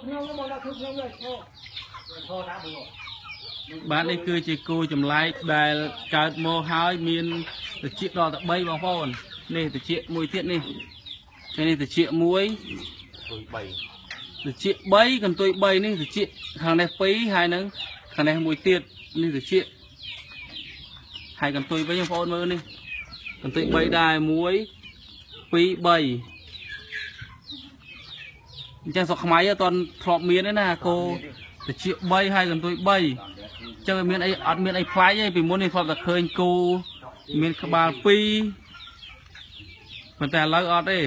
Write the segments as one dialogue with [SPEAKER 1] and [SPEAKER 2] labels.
[SPEAKER 1] ខ្ញុំមកដាក់ខ្លួនខ្ញុំយកឈោឈោដាក់មក
[SPEAKER 2] បាទនេះគឺជាគូចម្លែកដែលកើតមកហើយមានតិចដល់តែ3បងប្អូននេះតិចមួយទៀតនេះហើយនេះតិចមួយ3តិច3កន្ទុយ3នេះតិចខាងនេះ2ហើយនឹងខាងនេះមួយទៀតនេះតិចហើយកន្ទុយវិញបងប្អូនមើលនេះកន្ទុយ3ដែរ1 2 3 អញ្ចឹងស្រុកខ្មែរអត់ទាន់ធ្លាប់មានទេណាគោត្រចៀក3ហើយកន្ទុយ3ចឹងវាមានអីអត់មានអីប្លែកទេពីមុននេះធ្លាប់តែឃើញគោមានក្បាល2ប៉ុន្តែឥឡូវអត់ទេ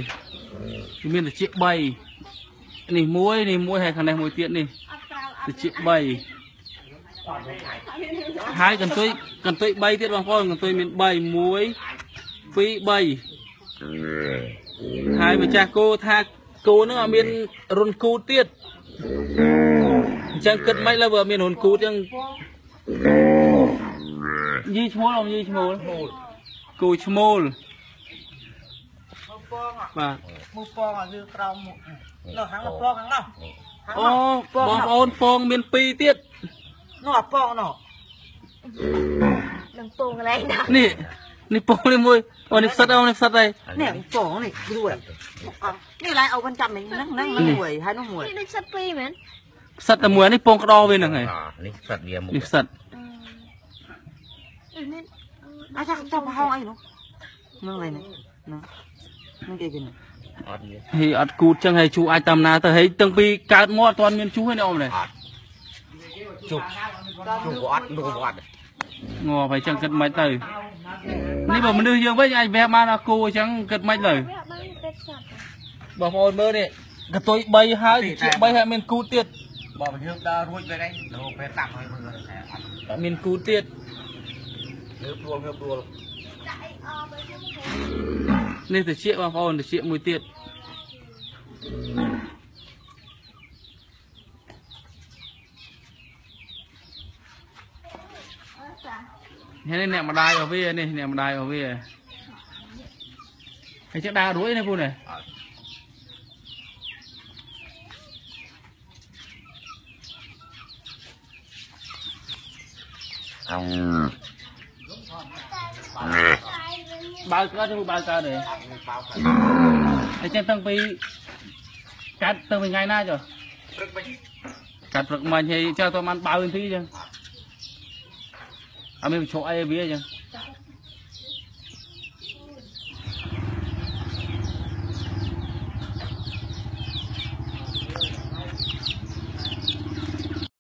[SPEAKER 2] វាមានត្រចៀក3នេះមួយនេះមួយហើយខាងនេះមួយទៀតនេះត្រចៀក3ហើយកន្ទុយកន្ទុយ3ទៀតបងប្អូនកន្ទុយមាន3 1 2 3ហើយម្ចាស់គោថា គោនឹងអត់មានរុនគូតទៀតអញ្ចឹងគិតមិនលើបើអត់មានរុនគូតអញ្ចឹងយីឈ្មោលអមយីឈ្មោលគូឈ្មោល
[SPEAKER 1] មកពង
[SPEAKER 2] បាទ
[SPEAKER 1] មកពងឲ្យវាក្រោមនោះខាងនោះពងខាងនោះ
[SPEAKER 2] អូបងប្អូនពងមាន2ទៀត
[SPEAKER 1] នោះអាពងនោះ
[SPEAKER 3] នឹងពងកន្លែងណា
[SPEAKER 2] នេះ នេះពងនេះមួយអូនេះផ្សិតអូនេះផ្សិតហើយ
[SPEAKER 1] នេះពងនេះយួរនេះឡើយអូមិនចាំនេះហ្នឹងហ្នឹងមួយហើយនោះមួយ
[SPEAKER 3] នេះដូចសិតពីរមែន
[SPEAKER 2] ផ្សិតតែមួយនេះពងក្តោវាហ្នឹងហើយ
[SPEAKER 4] នេះស្វិតវាមុខ
[SPEAKER 2] នេះផ្សិត
[SPEAKER 3] អឺនេះ
[SPEAKER 1] អាចចាំហោងអីនោះហ្នឹងឡើយនេះហ្នឹងហ្នឹងគេគេនេះ
[SPEAKER 4] អត់វា
[SPEAKER 2] ហីអត់គូតចឹងហើយជូអាចតាមណាទៅហើយទាំងពីកើតមកអត់ទាន់មានជូហើយនេះអូននេះ
[SPEAKER 4] ជុកជុកអត់នោះអត់
[SPEAKER 2] ងាប់ហើយចឹងគិតមិនទៅ នេះបើមនុស្សយើងវិញអាចវះបានអត់គូអញ្ចឹងគិតមិនទៅ
[SPEAKER 3] វាបានពេទ្យសត្វ
[SPEAKER 2] បងប្អូនមើលនេះកតុយ3ហើយជា3ហើយមានគូតទៀត
[SPEAKER 4] បើយើងដើររួចទៅ đây លោកពេលតាប់ឲ្យមើលតែអត់
[SPEAKER 2] អត់មានគូតទៀត
[SPEAKER 4] លើព្រួលលើព្រួល
[SPEAKER 2] នេះតិចបងប្អូនតិចមួយទៀតនេះ នេះអ្នកម្ដាយរបស់វានេះអ្នកម្ដាយរបស់វាហើយចឹងដើររួចណាពូនេះ
[SPEAKER 4] អង
[SPEAKER 2] បើកកើតទៅបើកកើតទេហើយចឹងតាំងពីកាត់ទៅពីថ្ងៃណាចុះ
[SPEAKER 4] ព្រឹកវិញ
[SPEAKER 2] កាត់ព្រឹកមិញហើយចុះទៅបានបើនាទីចឹង អត់មានបញ្ឈប់អីឲ្យវាចឹង
[SPEAKER 3] ច